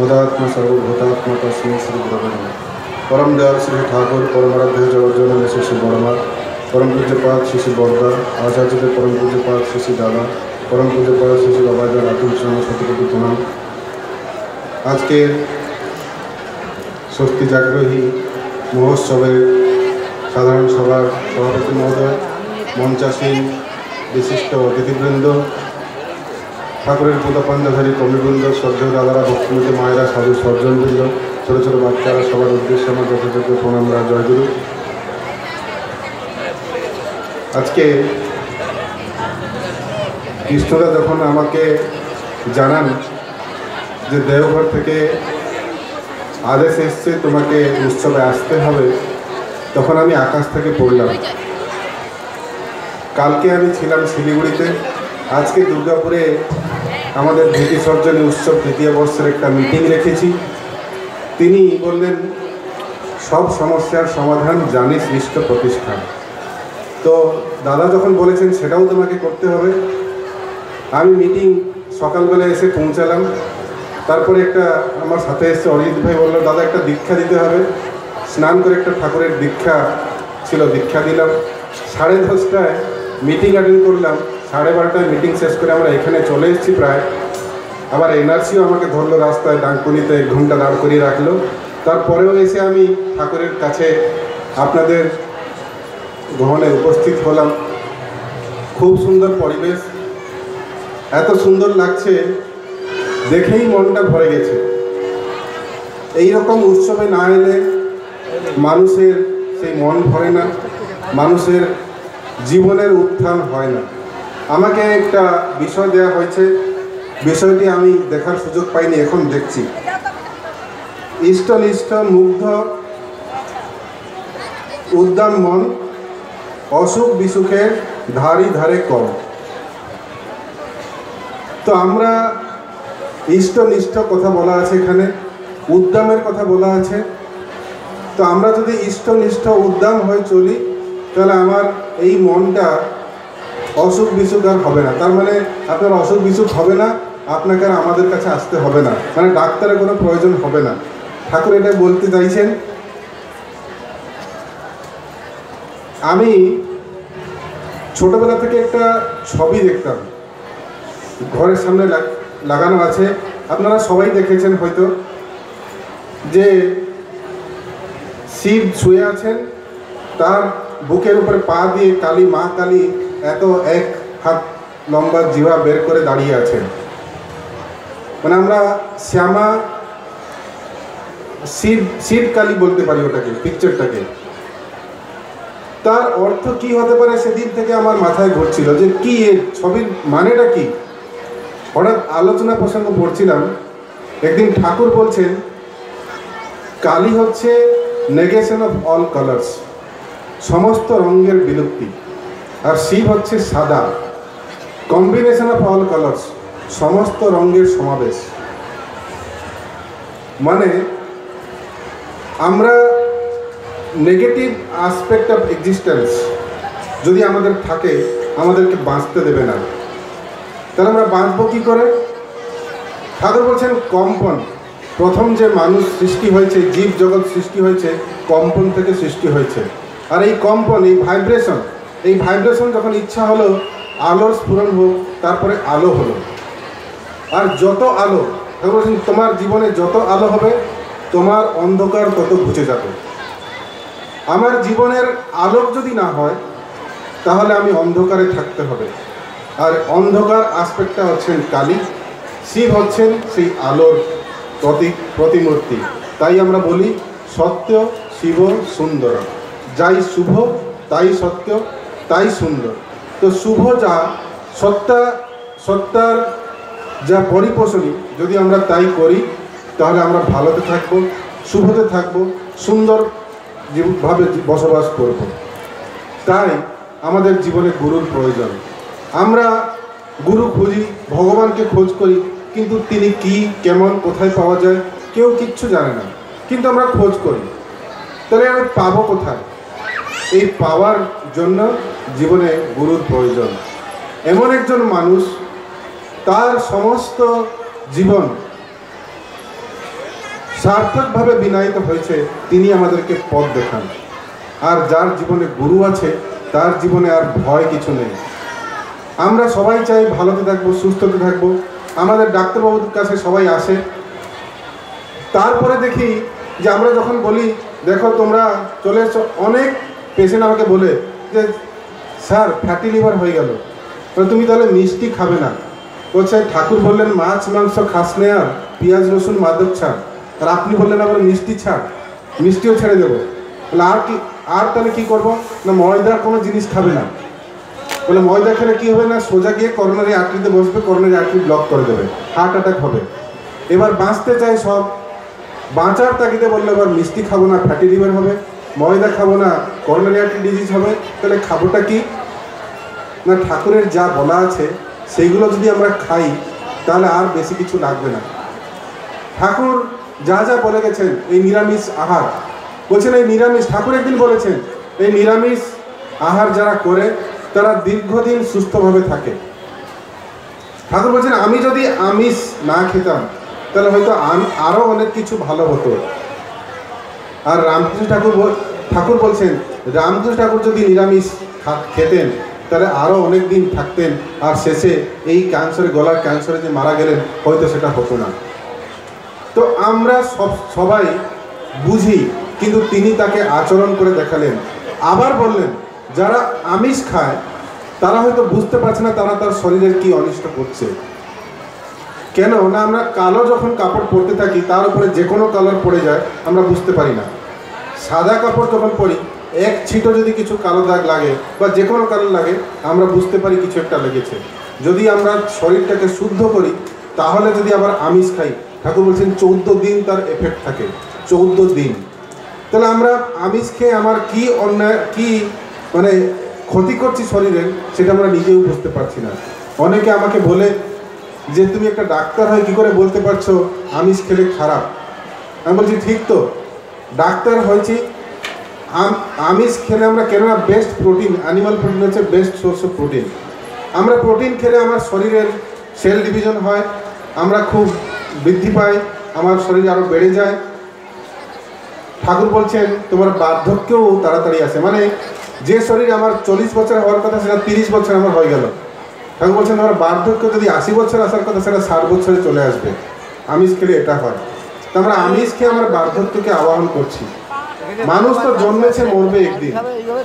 বোধাত্মা সর্বভূতাত্মা তসময় শ্রী ব্রহ্ম পরম দয়াল শ্রী ঠাকুর পরমারাধ্য জগজ্জননী শ্রী শ্রী বর্মা পরম পূজ্যপাত শ্রী শ্রী বর্দা আচার্যদের পরম পূজ্যপাত শ্রী শ্রী দাদা পরম পূজ্যপাত শ্রী শ্রী বাবাদার আতুল সঙ্গে সতপতি প্রণাম আজকে স্বস্তি জাগ্রহী মহোৎসবে সাধারণ সভার সভাপতি মহোদয় মঞ্চাসীন বিশিষ্ট অতিথিবৃন্দ ঠাকুরের পূজা পান্ডাধারী কবিবৃন্দ শ্রদ্ধেয় দাদারা, ভক্তিমতী মায়েরা, সাধু সজ্জনবৃন্দ, ছোটো ছোটো বাচ্চারা, সবার উদ্দেশ্যে আমার যথাযোগ্য প্রণামরা জয়গুরু আজকে কৃষ্ণদা যখন আমাকে জানান যে দেওঘর থেকে আদেশ এসছে, তোমাকে উৎসবে আসতে হবে, তখন আমি আকাশ থেকে পড়লাম। কালকে আমি ছিলাম শিলিগুড়িতে। আজকে দুর্গাপুরে আমাদের ধৃতি সর্জনী উৎসব তৃতীয় বর্ষের একটা মিটিং রেখেছি। তিনি বললেন, সব সমস্যার সমাধান জানিস ইষ্ট প্রতিষ্ঠান। তো দাদা যখন বলেছেন, সেটাও তোমাকে করতে হবে। আমি মিটিং সকালবেলা এসে পৌঁছালাম। তারপরে একটা আমার সাথে এসে অরিজিৎ ভাই বলল, দাদা, একটা দীক্ষা দিতে হবে। স্নান করে একটা ঠাকুরের দীক্ষা ছিল, দীক্ষা দিলাম। সাড়ে দশটায় মিটিং অ্যাটেন্ড করলাম। সাড়ে বারোটায় মিটিং শেষ করে আমরা এখানে চলে এসেছি প্রায়। আবার এনআরসিও আমাকে ধরলো রাস্তায় ডাঙ্কুনিতে এক ঘণ্টা দাঁড় করিয়ে রাখল। তারপরেও এসে আমি ঠাকুরের কাছে আপনাদের গ্রহণে উপস্থিত হলাম। খুব সুন্দর পরিবেশ। এত সুন্দর লাগছে, দেখেই মনটা ভরে গেছে। এই রকম উৎসবে না এলে মানুষের সেই মন ভরে না, মানুষের জীবনের উত্থান হয় না। আমাকে একটা বিষয় দেওয়া হয়েছে। বিষয়টি আমি দেখার সুযোগ পাইনি, এখন দেখছি। ইষ্টনিষ্ঠ, মুগ্ধ উদ্যান মন, অসুখ বিসুখের ধারি ধারে কম। তো আমরা ইষ্টনিষ্ঠ কথা বলা আছে এখানে উদ্যমের কথা বলা আছে। তো আমরা যদি ইষ্টনিষ্ঠ উদ্যম হয়ে চলি, তাহলে আমার এই মনটা অসুখ বিসুখ আর হবে না। তার মানে আপনার অসুখ বিসুখ হবে না, আপনাকে আর আমাদের কাছে আসতে হবে না। মানে ডাক্তারের কোনো প্রয়োজন হবে না। ঠাকুর এটা বলতে চাইছেন। আমি ছোটবেলা থেকে একটা ছবি দেখতাম। ঘরের সামনে লাগ- লাগানো আছে। আপনারা সবাই দেখেছেন হয়তো। যে শিব শুয়ে আছেন, তার বুকের উপরে পা দিয়ে কালী, মা কালী এত এক হাত লম্বা জিভা বের করে দাঁড়িয়ে আছেন। মানে আমরা শ্যামা শিব শিব কালী বলতে পারি ওটাকে পিকচারটাকে তার অর্থ কি হতে পারে সেদিন থেকে আমার মাথায় ঘুরছিল যে কি এর ছবির মানেটা কি? হঠাৎ আলোচনা প্রসঙ্গ পড়ছিলাম। একদিন ঠাকুর বলছেন, কালী হচ্ছে নেগেশন অফ অল কালার্স, সমস্ত রঙের বিলুপ্তি। আর শিব হচ্ছে সাদা। কম্বিনেশন অফ অল কালার্স সমস্ত রঙের সমাবেশ। মানে আমরা নেগেটিভ আসপেক্ট অফ এক্সিস্টেন্স যদি আমাদের থাকে, আমাদেরকে বাঁচতে দেবে না। তাহলে আমরা বাঁচবো কী করে? ঠাকুর বলছেন, কম্পন। প্রথম যে মানুষ সৃষ্টি হয়েছে, জীব জগৎ সৃষ্টি হয়েছে, কম্পন থেকে সৃষ্টি হয়েছে। আর এই কম্পন, এই ভাইব্রেশন এই ভাইব্রেশন যখন ইচ্ছা হলো, আলোর স্ফুরণ হোক, তারপরে আলো হলো। আর যত আলো ঠাকুর তোমার জীবনে যত আলো হবে, তোমার অন্ধকার তত ঘুচে যাবে। আমার জীবনের আলোক যদি না হয়, তাহলে আমি অন্ধকারে থাকতে হবে। আর অন্ধকার আসপেক্টটা হচ্ছেন কালী। শিব হচ্ছেন সেই আলোর প্রতীক প্রতিমূর্তি। তাই আমরা বলি সত্য, শিব, সুন্দর। যাই শুভ, তাই সত্য তাই সুন্দর। তো শুভ যা, সত্তা, সত্তার যা পরিপোষণী যদি আমরা তাই করি, তাহলে আমরা ভালোতে থাকব, শুভতে থাকব, সুন্দর জীব- ভাবে বসবাস করব। তাই আমাদের জীবনে গুরুর প্রয়োজন। আমরা গুরু খুঁজি, ভগবানকে খোঁজ করি, কিন্তু তিনি কি, কেমন, কোথায় পাওয়া যায়, কেউ কিচ্ছু জানে না। কিন্তু আমরা খোঁজ করি। তাহলে আমি পাবো কোথায়? এই পাওয়ার জন্য জীবনে গুরুর প্রয়োজন। এমন একজন মানুষ, তার সমস্ত জীবন সার্থকভাবে বিনায়িত হয়েছে, তিনি আমাদেরকে পথ দেখান। আর যার জীবনে গুরু আছে, তার জীবনে আর ভয় কিছু নেই। আমরা সবাই চাই ভালোতে থাকব, সুস্থতে থাকব। আমাদের ডাক্তারবাবুর কাছে সবাই আসে। তারপরে দেখি যে আমরা যখন বলি, দেখো, তোমরা চলে এসছো। অনেক পেশেন্ট আমাকে বলে যে স্যার ফ্যাটি লিভার হয়ে গেল। বলে, তুমি তাহলে মিষ্টি খাবে না। বলছে ঠাকুর বললেন মাছ মাংস খাস নে আর পেঁয়াজ রসুন মাদক ছাড়। আর আপনি বললেন আবার মিষ্টি ছাড়। মিষ্টিও ছেড়ে দেবো। বলে আর কি আর তাহলে কী করব? না ময়দার কোনো জিনিস খাবে না। বলে ময়দা খেলে কি হবে না? সোজা গিয়ে করোনারি আর্টারিতে বসবে করোনারি আর্টারি ব্লক করে দেবে। হার্ট অ্যাটাক হবে। এবার বাঁচতে চাই সব। বাঁচার তাগিদে বললে এবার মিষ্টি খাব না ফ্যাটি লিভার হবে। ময়দা খাব না করোনারি আর্টারি ডিজিজ হবে। তাহলে খাবোটা কি? না, ঠাকুরের যা বলা আছে, সেইগুলো যদি আমরা খাই, তাহলে আর বেশি কিছু লাগবে না। ঠাকুর যা যা বলে গেছেন, এই নিরামিষ আহার। বলছেন, এই নিরামিষ ঠাকুর একদিন বলেছেন, এই নিরামিষ আহার যারা করে, তারা দীর্ঘদিন সুস্থভাবে থাকে। ঠাকুর বলছেন, আমি যদি আমিষ না খেতাম, তাহলে হয়তো আরও অনেক কিছু ভালো হতো। আর রামকৃষ্ণ ঠাকুর ঠাকুর বলছেন, রামকৃষ্ণ ঠাকুর যদি নিরামিষ খেতেন তাহলে আরও অনেক দিন থাকতেন আর শেষে এই ক্যান্সারে গলার ক্যান্সারে যে মারা গেলেন, হয়তো সেটা হতো না। তো আমরা সব, সবাই বুঝি, কিন্তু তিনি তাকে আচরণ করে দেখালেন। আবার বললেন, যারা আমিষ খায়, তারা হয়তো বুঝতে পারছে না তারা তার শরীরের কি অনিষ্ট করছে। কেন? না, আমরা কালো যখন কাপড় পরতে থাকি, তার উপরে যে কোনো কালার পড়ে যায়, আমরা বুঝতে পারি না। সাদা কাপড় যখন পরি এক ছিটো যদি কিছু কালো দাগ লাগে বা যে কোনো কালার লাগে, আমরা বুঝতে পারি কিছু একটা লেগেছে। যদি আমরা শরীরটাকে শুদ্ধ করি, তাহলে যদি আবার আমিষ খাই, ঠাকুর বলছেন চৌদ্দ দিন তার এফেক্ট থাকে। চৌদ্দ দিন। তাহলে আমরা আমিষ খেয়ে আমার কি অন্যায়, কি মানে ক্ষতি করছি শরীরের সেটা আমরা নিজেও বুঝতে পারছি না। অনেকে আমাকে বলে যে, তুমি একটা ডাক্তার হয় কি করে বলতে পারছ? আমিষ খেলে খারাপ। আমি বলছি, ঠিক তো। ডাক্তার হয়েছি আমিষ খেলে আমরা কেননা বেস্ট প্রোটিন অ্যানিমাল প্রোটিন হচ্ছে বেস্ট সোর্স অফ প্রোটিন আমরা প্রোটিন খেলে আমার শরীরের সেল ডিভিশন হয়, আমরা খুব বৃদ্ধি পাই, আমার শরীর আরও বেড়ে যায়। ঠাকুর বলছেন, তোমার বার্ধক্যও তাড়াতাড়ি আসে মানে যে শরীর আমার চল্লিশ বছর হওয়ার কথা, সেটা তিরিশ বছর আমার হয়ে গেল। ঠাকুর বলছেন আমার বার্ধক্য যদি আশি বছর আসার কথা, সেটা ষাট বছরে চলে আসবে। আমিষ খেলে এটা হয়। তো আমরা আমিষ খেয়ে আমার বার্ধক্যকে আবাহন করছি। মানুষ তো জন্মেছে মরবে একদিন।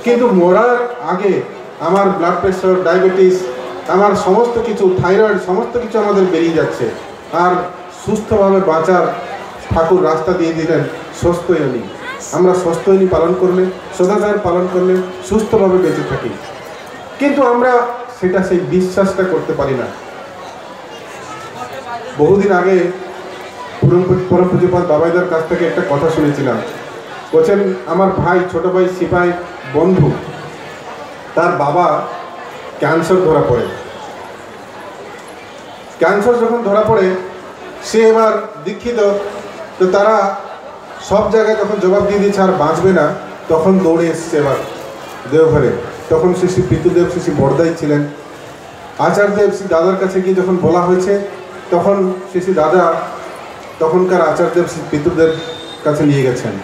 কিন্তু মরার আগে আমার ব্লাড প্রেশার ডায়াবেটিস আমার সমস্ত কিছু থাইরয়েড সমস্ত কিছু আমাদের বেরিয়ে যাচ্ছে। আর সুস্থভাবে বাঁচার ঠাকুর রাস্তা দিয়ে দিলেন স্বস্থয়নী আমরা স্বস্থয়নী পালন করলে, সদাচার পালন করলে সুস্থভাবে বেঁচে থাকি। কিন্তু আমরা সেটা সেই বিশ্বাসটা করতে পারি না। বহুদিন আগে পরম পুজোপাল বাবাইদার কাছ থেকে একটা কথা শুনেছিলাম। বলছেন, আমার ভাই, ছোট ভাই, সিপাই বন্ধু, তার বাবা ক্যান্সার ধরা পড়ে। ক্যান্সার যখন ধরা পড়ে, সে এবার দীক্ষিত, তো তারা সব জায়গায় যখন জবাব দিয়ে দিয়েছে, আর বাঁচবে না, তখন দৌড়ে এসছে এবার দেওঘরে। তখন শ্রী শ্রী পিতুদেব, শ্রী শ্রী বড়দাই ছিলেন। আচার্যদেব শ্রী দাদার কাছে গিয়ে যখন বলা হয়েছে, তখন শ্রী শ্রী দাদা, তখনকার আচার্যদেব শ্রী পিতুদেব কাছে নিয়ে গেছেন।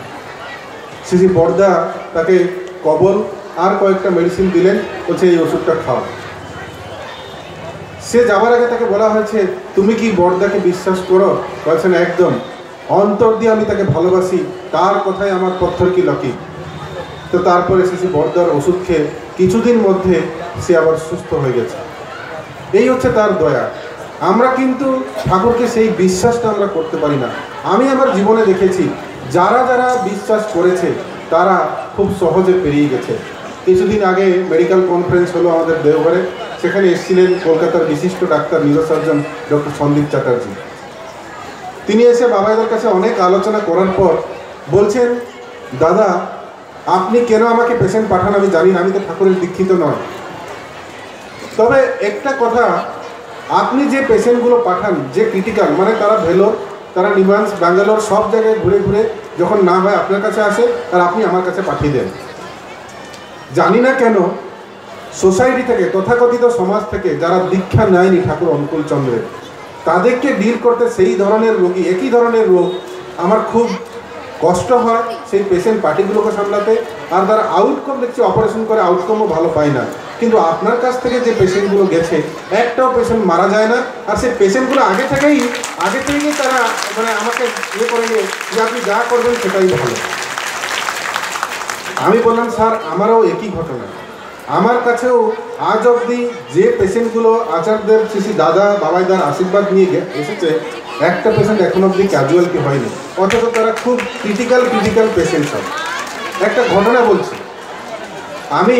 শ্রী বড়দা তাকে কবল আর কয়েকটা মেডিসিন দিলেন, বলছে, এই ওষুধটা খাও। সে যাওয়ার আগে তাকে বলা হয়েছে, তুমি কি বড়দাকে বিশ্বাস করো? বলছেন, একদম। অন্তর দিয়ে আমি তাকে ভালোবাসি, তার কথাই আমার পথর কি লকি তো তারপরে সে বড়দার ওষুধ খেয়ে কিছুদিন মধ্যে সে আবার সুস্থ হয়ে গেছে। এই হচ্ছে তার দয়া। আমরা কিন্তু ঠাকুরকে সেই বিশ্বাসটা আমরা করতে পারি না। আমি আমার জীবনে দেখেছি যারা যারা বিশ্বাস করেছে, তারা খুব সহজে পেরিয়ে গেছে। কিছুদিন আগে মেডিকেল কনফারেন্স হলো আমাদের দেওঘরে। সেখানে এসেছিলেন কলকাতার বিশিষ্ট doctor neurosurgeon doctor Sandeep Chatterjee. তিনি এসে বাবাইদের কাছে অনেক আলোচনা করার পর বলছেন, দাদা, আপনি কেন আমাকে পেশেন্ট পাঠান আমি জানি না, আমি তো ঠাকুরের দীক্ষিত নয় তবে একটা কথা, আপনি যে পেশেন্টগুলো পাঠান, যে ক্রিটিক্যাল মানে তারা ভেলোর, তারা নিমান্স, ব্যাঙ্গালোর, সব জায়গায় ঘুরে ঘুরে যখন না হয় আপনার কাছে আসে, আর আপনি আমার কাছে পাঠিয়ে দেন। জানি না কেন, সোসাইটি থেকে, তথাকথিত সমাজ থেকে যারা দীক্ষা নেয়নি ঠাকুর অনুকূল চন্দ্রের, তাদেরকে ডিল করতে সেই ধরনের রোগী, একই ধরনের রোগ আমার খুব কষ্ট হয় সেই পেশেন্ট পার্টিগুলোকে সামলাতে, আর তার আউটকাম দেখছি অপারেশন করে আউটকামও ভালো পায় না। কিন্তু আপনার কাছ থেকে যে পেশেন্টগুলো গেছে, একটাও পেশেন্ট মারা যায় না। আর সেই পেশেন্টগুলো আগে থেকেই আগে থেকেই তারা মানে আমাকে ইয়ে করে নিয়ে, যে আপনি যা করবেন সেটাই ভালো। আমি বললাম, স্যার, আমারও একই ঘটনা। আমার কাছেও আজ অবধি যে পেশেন্টগুলো আচারদের শ্রী দাদা, বাবাইদার আশীর্বাদ নিয়ে এসেছে, একটা পেশেন্ট এখন অবধি ক্যাজুয়ালিটি হয়নি। অথচ তারা খুব ক্রিটিক্যাল ক্রিটিক্যাল পেশেন্ট সব। একটা ঘটনা বলছি। আমি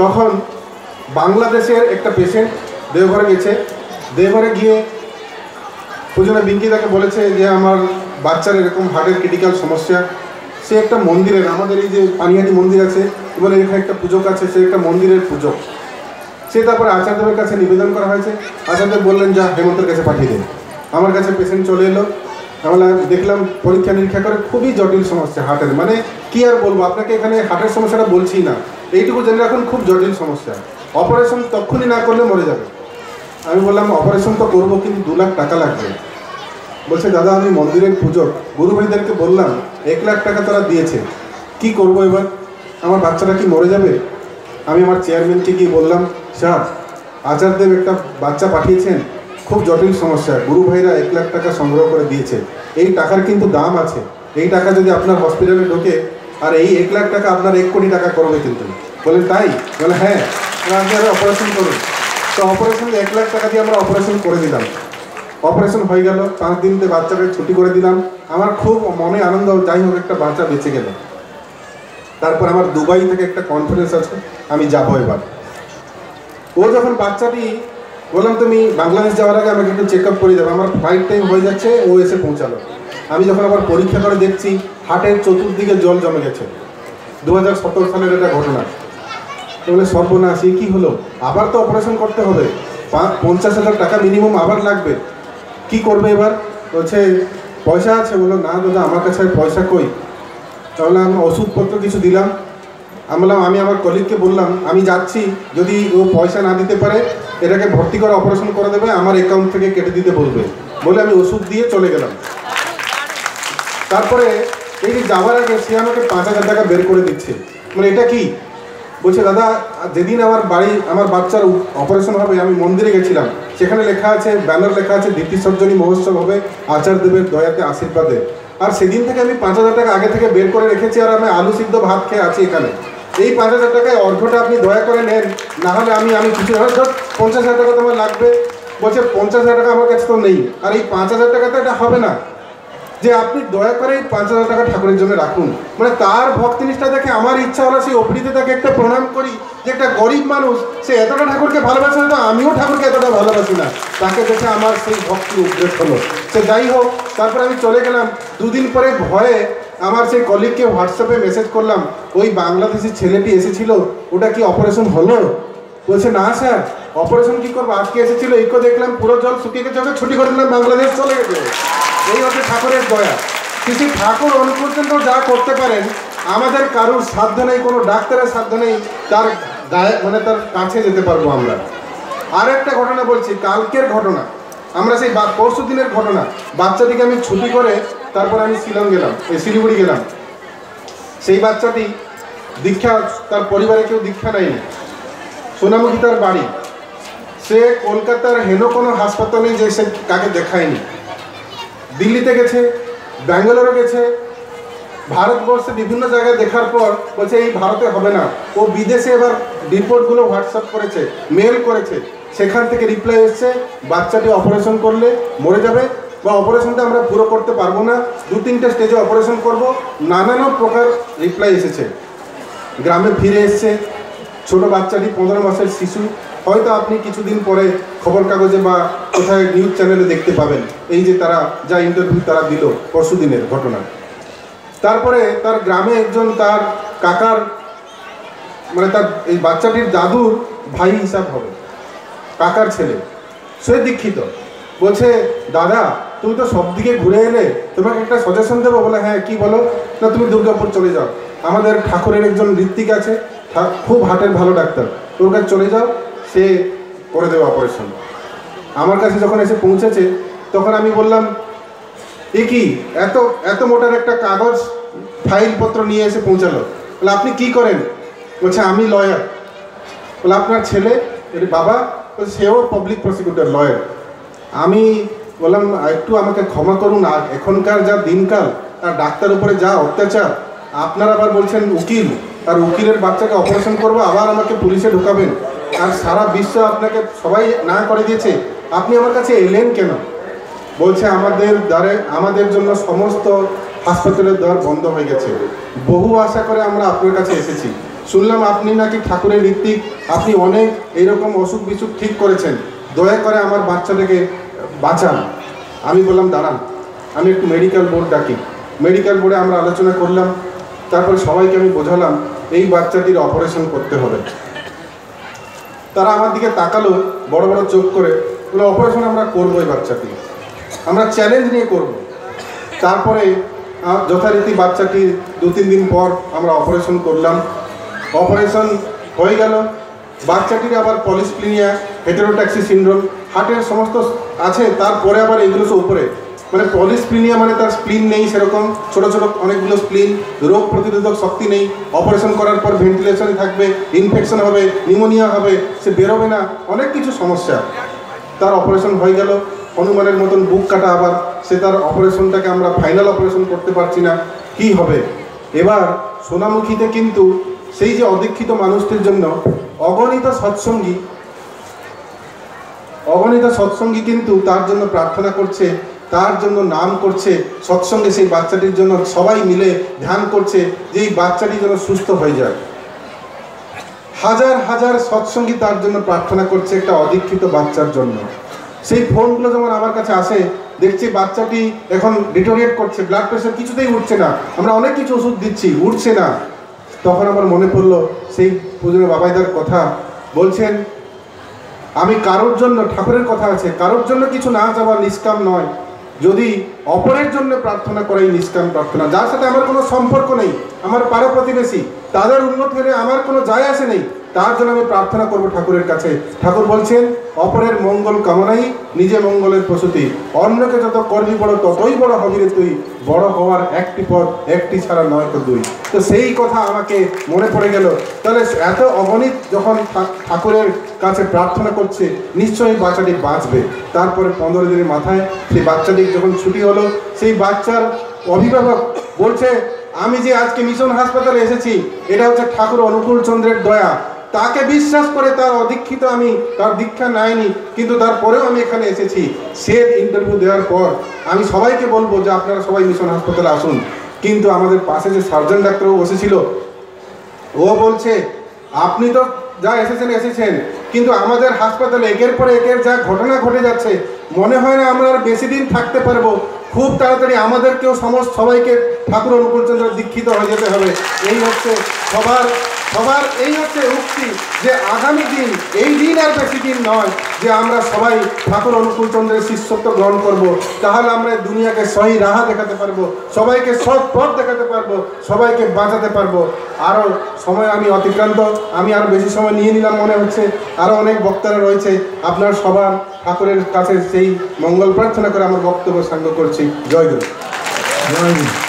তখন বাংলাদেশের একটা পেশেন্ট দেওঘরে গেছে। দেওঘরে গিয়ে পুজোনা বিঙ্কি তাকে বলেছে যে, আমার বাচ্চার এরকম হার্টের ক্রিটিক্যাল সমস্যা। সে একটা মন্দিরের আমাদের এই যে পানিহাটি মন্দির আছে বলে এখানে একটা পুজোক আছে, সে একটা মন্দিরের পুজো সে তারপরে আচার্যদেবের কাছে নিবেদন করা হয়েছে। আচার্যদেব বললেন, যা হেমন্তের কাছে পাঠিয়ে দেন আমার কাছে পেশেন্ট চলে এলো। আমরা দেখলাম পরীক্ষা নিরীক্ষা করে খুবই জটিল সমস্যা হার্টের মানে কি আর বলব, আপনাকে এখানে হার্টের সমস্যাটা বলছি না। এইটুকু জেনে রাখুন, খুব জটিল সমস্যা। অপারেশন তখনই না করলে মরে যাবে। আমি বললাম, অপারেশন তো করব, কিন্তু দু লাখ টাকা লাগবে। বলছে, দাদা, আমি মন্দিরের পুজো গুরু ভাইদেরকে বললাম, এক লাখ টাকা তারা দিয়েছে। কি করব এবার? আমার বাচ্চাটা কি মরে যাবে? আমি আমার চেয়ারম্যানকে গিয়ে বললাম, স্যার, আচারদেব একটা বাচ্চা পাঠিয়েছেন। খুব জটিল সমস্যা। গুরু ভাইরা এক লাখ টাকা সংগ্রহ করে দিয়েছে। এই টাকার কিন্তু দাম আছে। এই টাকা যদি আপনার হসপিটালে ঢোকে, আর এই এক লাখ টাকা আপনার এক কোটি টাকা করবে কিন্তু। বলেন তাই? বলে হ্যাঁ আপনি অপারেশন করুন। তো অপারেশন এক লাখ টাকা দিয়ে আমরা অপারেশন করে দিলাম। অপারেশন হয়ে গেল, পাঁচ দিনতে বাচ্চাকে ছুটি করে দিলাম। আমার খুব মনে আনন্দ, যাই হোক, একটা বাচ্চা বেঁচে গেল। তারপর আমার দুবাই থেকে একটা কনফারেন্স আছে, আমি যাব এবার। ও যখন বাচ্চাটি বললাম, তুমি বাংলাদেশ যাওয়ার আগে আমাকে একটু চেক আপ করে যাবে আমার ফ্লাইট টাইম হয়ে যাচ্ছে, ও এসে পৌঁছালো। আমি যখন আবার পরীক্ষা করে দেখছি, হাটের চতুর্দিকে জল জমে গেছে। দু হাজার সতেরো সালের একটা ঘটনা। তো বলে, সর্বনাশ কী হলো? আবার তো অপারেশন করতে হবে। পাঁচ পঞ্চাশ হাজার টাকা মিনিমাম আবার লাগবে। কি করবে এবার? বলছে, পয়সা আছে। বলল, না দাদা, আমার কাছে পয়সা কই? তাহলে আমি ওষুধপত্র কিছু দিলাম। আমি বললাম, আমি আমার কলিগকে বললাম, আমি যাচ্ছি, যদি ও পয়সা না দিতে পারে, এটাকে ভর্তি করে অপারেশন করে দেবে, আমার অ্যাকাউন্ট থেকে কেটে দিতে বলবে। বলে আমি ওষুধ দিয়ে চলে গেলাম। তারপরে এই যে যাওয়ার আগে সে আমাকে পাঁচ হাজার টাকা বের করে দিচ্ছে। মানে এটা কি? বলছে, দাদা, যেদিন আমার বাড়ি, আমার বাচ্চার অপারেশন হবে, আমি মন্দিরে গেছিলাম। সেখানে লেখা আছে, ব্যানার লেখা আছে দ্বিতীয় সর্জনী মহোৎসব হবে আচার্যদেবের দয়াতে আশীর্বাদে। আর সেদিন থেকে আমি পাঁচ হাজার টাকা আগে থেকে বের করে রেখেছি, আর আমি আলু সিদ্ধ ভাত খেয়ে আছি এখানে। এই পাঁচ হাজার টাকায় অর্ঘটা আপনি দয়া করে নেন। না হলে আমি আমি কিছু ধর পঞ্চাশ হাজার টাকা তোমার লাগবে। বলছে, পঞ্চাশ হাজার টাকা আমার কাছে তো নেই। আর এই পাঁচ হাজার টাকা তো এটা হবে না। যে আপনি দয়া করে এই পাঁচ হাজার টাকা ঠাকুরের জন্য রাখুন। মানে তার ভক্তি নিষ্ঠা দেখে আমার ইচ্ছা হলো সেই অপরিতে তাকে একটা প্রণাম করি যে একটা গরিব মানুষ, সে এতটা ঠাকুরকে ভালোবাসে না, আমিও ঠাকুরকে এতটা ভালোবাসি না। তাকে দেখে আমার সেই ভক্তি উদ্রেক হলো। সে যাই হোক, তারপর আমি চলে গেলাম। দুদিন পরে ভয়ে আমার সেই কলিগকে হোয়াটসঅ্যাপে মেসেজ করলাম, ওই বাংলাদেশি ছেলেটি এসেছিল, ওটা কি অপারেশন হলো? বলছে, না স্যার অপারেশন কি করব? আজকে এসেছিল ইকো দেখলাম, পুরো জল শুকিয়ে গেছে ছুটি করে দিলাম, বাংলাদেশ চলে গেছে। এই হচ্ছে ঠাকুরের দয়া। কিন্তু ঠাকুর অনু পর্যন্ত যা করতে পারেন, আমাদের কারুর সাধ্য নেই, কোনো ডাক্তারের সাধ্য নেই, তার গায়ে মানে তার কাছে যেতে পারব আমরা। আর একটা ঘটনা বলছি, কালকের ঘটনা। আমরা সেই পরশু দিনের ঘটনা, বাচ্চাটিকে আমি ছুটি করে তারপর আমি শিলং গেলাম, এই শিলিগুড়ি গেলাম। সেই বাচ্চাটি দীক্ষা, তার পরিবারে কেউ দীক্ষা নেয়নি। সোনামুখী তার বাড়ি। সে কলকাতার হেন কোনো হাসপাতালে যে সে কাকে দেখায়নি। দিল্লিতে গেছে, ব্যাঙ্গালোরে গেছে, ভারতবর্ষে বিভিন্ন জায়গায় দেখার পর বলছে, এই ভারতে হবে না। ও বিদেশে এবার রিপোর্টগুলো হোয়াটসঅ্যাপ করেছে মেল করেছে। সেখান থেকে রিপ্লাই এসছে, বাচ্চাটি অপারেশন করলে মরে যাবে বা অপারেশনটা আমরা পুরো করতে পারব না। দু তিনটে স্টেজে অপারেশন করব, নানান প্রকার রিপ্লাই এসেছে। গ্রামে ফিরে এসছে, ছোট বাচ্চাটি পনেরো মাসের শিশু। হয়তো আপনি কিছুদিন পরে খবর কাগজে বা কোথায় নিউজ চ্যানেলে দেখতে পাবেন। এই যে তারা যা ইন্টারভিউ তারা দিল পরশু দিনের ঘটনা। তারপরে তার গ্রামে একজন তার কাকার মানে তার এই বাচ্চাটির দাদুর ভাই হিসাব হবে। কাকার ছেলে। সে দীক্ষিত। বলছে, দাদা, তুমি তো সব দিকে ঘুরে এলে, তোমাকে একটা সাজেশন দেবো? বলে হ্যাঁ কি বলো? না, তুমি দুর্গাপুর চলে যাও। আমাদের ঠাকুরের একজন ঋত্বিক আছে খুব হাটের ভালো ডাক্তার। ওর কাছে চলে যাও, সে করে দেবে অপারেশন আমার কাছে যখন এসে পৌঁছেছে, তখন আমি বললাম, এ কি, এত এত মোটার একটা কাগজ ফাইলপত্র নিয়ে এসে পৌঁছালো। বলে, আপনি কি করেন? বলছে, আমি লয়ার বলে, আপনার ছেলে বাবা সেও পাবলিক প্রসিকিউটর লয়ার আমি বললাম, একটু আমাকে ক্ষমা করুন, আর এখনকার যা দিনকাল তার ডাক্তার উপরে যা অত্যাচার, আপনারা আবার বলছেন উকিল, আর উকিলের বাচ্চাকে অপারেশন করব, আবার আমাকে পুলিশে ঢুকাবেন। আর সারা বিশ্ব আপনাকে সবাই না করে দিয়েছে, আপনি আমার কাছে এলেন কেন? বলছে, আমাদের দ্বারে, আমাদের জন্য সমস্ত হাসপাতালের দ্বার বন্ধ হয়ে গেছে। বহু আশা করে আমরা আপনার কাছে এসেছি। শুনলাম আপনি নাকি ঠাকুরের ঋত্বিক। আপনি অনেক এইরকম অসুখ বিসুখ ঠিক করেছেন। দয়া করে আমার বাচ্চাটাকে বাঁচান। আমি বললাম, দাঁড়ান, আমি একটু মেডিকেল বোর্ড ডাকি। মেডিকেল বোর্ডে আমরা আলোচনা করলাম। তারপর সবাইকে আমি বোঝালাম, এই বাচ্চাটির অপারেশন করতে হবে। তারা আমার দিকে তাকালো, বড় বড় চোখ করে, বলে অপারেশন আমরা করব এই বাচ্চাটি। আমরা চ্যালেঞ্জ নিয়ে করব। তারপরে যথারীতি বাচ্চাটি দু তিন দিন পর আমরা অপারেশন করলাম। অপারেশন হয়ে গেল। বাচ্চাটির আবার পলিসপ্লিনিয়া হেটেরোট্যাক্সি সিন্ড্রোম হার্টের সমস্ত আছে, তারপরে আবার এগুলো সব উপরে। মানে পলিসপ্লিনিয়া মানে তার স্প্লিন নেই সেরকম। ছোট ছোট অনেকগুলো স্প্লিন রোগ প্রতিরোধক শক্তি নেই। অপারেশন করার পর ভেন্টিলেশনে থাকবে ইনফেকশন হবে নিউমোনিয়া হবে, সে বেরোবে না, অনেক কিছু সমস্যা। তার অপারেশন হয়ে গেল। হনুমানের মতন বুক কাটা আবার, সে তার অপারেশনটাকে আমরা ফাইনাল অপারেশন করতে পারছি না। কি হবে? এবার সোনামুখীতে কিন্তু সেই যে অদীক্ষিত মানুষটির জন্য অগণিত সৎসঙ্গী অগণিত সৎসঙ্গী কিন্তু তার জন্য প্রার্থনা করছে, তার জন্য নাম করছে, সৎসঙ্গে সেই বাচ্চাটির জন্য সবাই মিলে ধ্যান করছে, যে এই বাচ্চাটি যেন সুস্থ হয়ে যায়। হাজার হাজার সৎসঙ্গী তার জন্য প্রার্থনা করছে একটা অদীক্ষিত বাচ্চার জন্য। সেই ফোনগুলো যেমন আমার কাছে আসে, দেখছি বাচ্চাটি এখন ডিটোরিয়েট করছে ব্লাড প্রেশার কিছুতেই উঠছে না। আমরা অনেক কিছু ওষুধ দিচ্ছি, উঠছে না। তখন আমার মনে পড়ল, সেই পুজোর বাবাইদার কথা। বলছেন, আমি কারোর জন্য, ঠাকুরের কথা আছে, কারোর জন্য কিছু না চাওয়া নিষ্কাম নয়। যদি অপরের জন্য প্রার্থনা করাই নিষ্কাম প্রার্থনা, যার সাথে আমার কোনো সম্পর্ক নেই, আমার পাড়া প্রতিবেশী, তাদের উন্নতি হলে আমার কোনো যায় আসে নেই। তার জন্য আমি প্রার্থনা করব ঠাকুরের কাছে। ঠাকুর বলছেন, অপরের মঙ্গল কামনাই নিজে মঙ্গলের প্রসূতি। অন্যকে যত করবি বড়, ততই বড় হবি রে তুই। বড় হওয়ার একটি পথ, একটি ছাড়া নয় তো দুই। তো সেই কথা আমাকে মনে পড়ে গেল। তাহলে এত অগণিত যখন ঠাকুরের কাছে প্রার্থনা করছে, নিশ্চয়ই বাচ্চাটি বাঁচবে। তারপরে পনেরো দিনের মাথায় সেই বাচ্চাটি যখন ছুটি হলো, সেই বাচ্চার অভিভাবক বলছে, আমি যে আজকে মিশন হাসপাতালে এসেছি, এটা হচ্ছে ঠাকুর অনুকূল চন্দ্রের দয়া। তাকে বিশ্বাস করে তার অদীক্ষিত আমি, তার দীক্ষা নেয়নি, কিন্তু তারপরেও আমি এখানে এসেছি। সে ইন্টারভিউ দেওয়ার পর আমি সবাইকে বলব যে আপনারা সবাই মিশন হাসপাতালে আসুন। কিন্তু আমাদের পাশে যে সার্জন ডাক্তারবাবু বসেছিল, ও বলছে, আপনি তো যা এসেছেন এসেছেন, কিন্তু আমাদের হাসপাতালে একের পর একের যা ঘটনা ঘটে যাচ্ছে, মনে হয় না আমরা আর বেশি দিন থাকতে পারব। খুব তাড়াতাড়ি আমাদেরকেও সমস্ত সবাইকে ঠাকুর অনুকূলচন্দ্র দীক্ষিত হয়ে যেতে হবে। এই হচ্ছে সবার সবার এই হচ্ছে উক্তি যে আগামী দিন, এই দিন আর বেশি দিন নয় যে আমরা সবাই ঠাকুর অনুকূলচন্দ্রের শিষ্যত্ব গ্রহণ করব। তাহলে আমরা দুনিয়াকে সহি রাহা দেখাতে পারব, সবাইকে সৎ পথ দেখাতে পারব, সবাইকে বাঁচাতে পারব। আরও সময় আমি অতিক্রান্ত, আমি আরও বেশি সময় নিয়ে নিলাম মনে হচ্ছে। আরও অনেক বক্তারা রয়েছে, আপনার সবার ঠাকুরের কাছে সেই মঙ্গল প্রার্থনা করে আমার বক্তব্য সাঙ্গ করছি। জয় জয় গুরু।